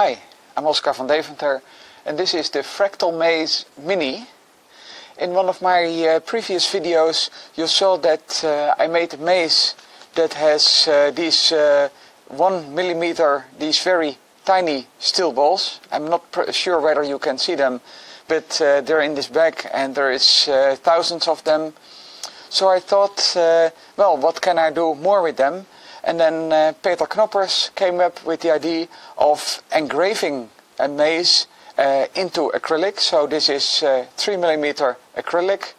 Hi, I'm Oskar van Deventer and this is the Fractal Maze Mini. In one of my uh, previous videos you saw that uh, I made a maze that has uh, these uh, one millimeter, these very tiny steel balls. I'm not sure whether you can see them, but uh, they're in this bag and there is uh, thousands of them. So I thought, well, what can I do more with them? And then uh, Peter Knoppers came up with the idea of engraving a maze uh, into acrylic. So this is uh, 3 millimeter acrylic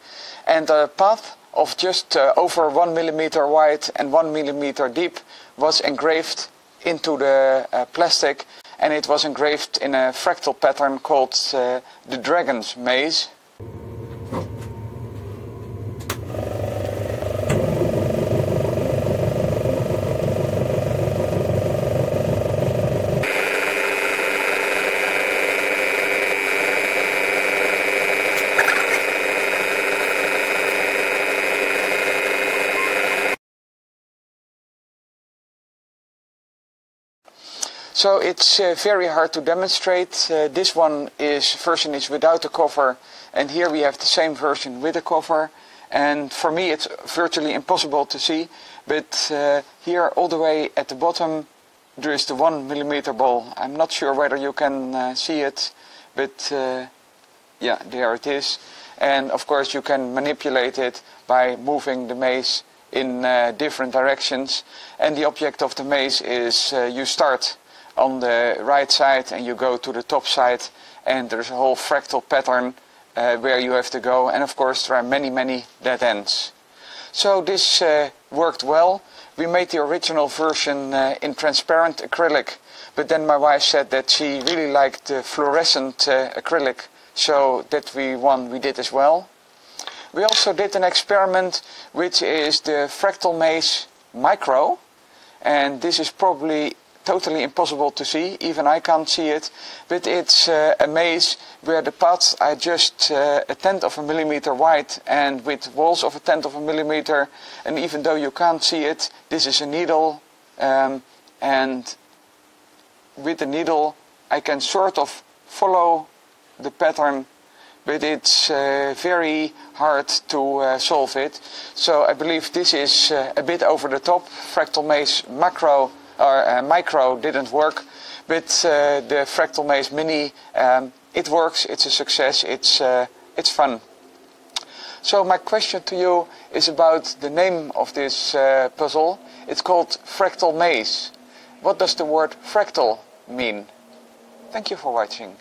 and a path of just uh, over 1 millimeter wide and 1 millimeter deep was engraved into the uh, plastic and it was engraved in a fractal pattern called uh, the Dragon's Maze. So it's uh, very hard to demonstrate. Uh, this one is version is without the cover, and here we have the same version with a cover. And for me, it's virtually impossible to see. But uh, here, all the way at the bottom, there is the one millimeter ball. I'm not sure whether you can uh, see it, but uh, yeah, there it is. And of course, you can manipulate it by moving the maze in uh, different directions. And the object of the maze is you start on the right side and you go to the top side and there's a whole fractal pattern uh, where you have to go and of course there are many many dead ends. So this uh, worked well. We made the original version uh, in transparent acrylic but then my wife said that she really liked the fluorescent uh, acrylic so that we one we did as well. We also did an experiment which is the Fractal Maze Micro and this is probably totally impossible to see. Even I can't see it. But it's uh, a maze where the paths are just uh, a tenth of a millimeter wide and with walls of a tenth of a millimeter. And even though you can't see it, this is a needle. Um, and with the needle, I can sort of follow the pattern but it's uh, very hard to uh, solve it. So I believe this is uh, a bit over the top. Fractal Maze Macro or uh, micro didn't work, but uh, the Fractal Maze Mini, um, it works, it's a success, it's, uh, it's fun. So my question to you is about the name of this puzzle. It's called Fractal Maze. What does the word fractal mean? Thank you for watching.